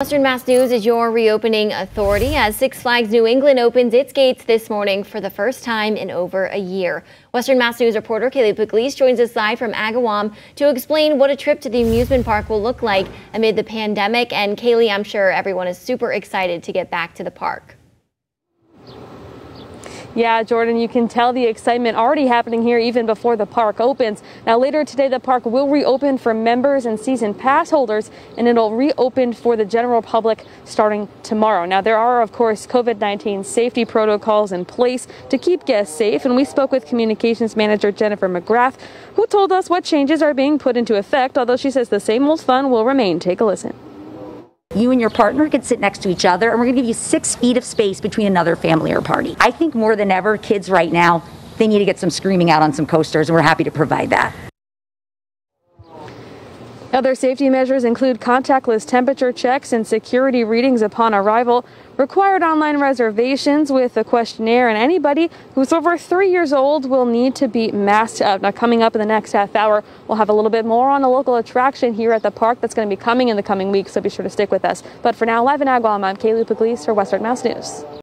Western Mass News is your reopening authority as Six Flags New England opens its gates this morning for the first time in over a year. Western Mass News reporter Kaylee Pugliese joins us live from Agawam to explain what a trip to the amusement park will look like amid the pandemic. And Kaylee, I'm sure everyone is super excited to get back to the park. Yeah, Jordan, you can tell the excitement already happening here even before the park opens. Now, later today, the park will reopen for members and season pass holders, and it'll reopen for the general public starting tomorrow. Now, there are, of course, COVID 19 safety protocols in place to keep guests safe, and we spoke with communications manager Jennifer McGrath, who told us what changes are being put into effect, although she says the same old fun will remain. Take a listen. You and your partner can sit next to each other, and we're to give you six feet of space between another family or party. I think more than ever, kids right now, they need to get some screaming out on some coasters, and we're happy to provide that. Other safety measures include contactless temperature checks and security readings upon arrival, required online reservations with a questionnaire, and anybody who's over three years old will need to be masked up. Now, coming up in the next half hour, we'll have a little bit more on a local attraction here at the park that's going to be coming in the coming weeks, so be sure to stick with us. But for now, live in Agawam, I'm Kaylee Pugliese for Western Mass News.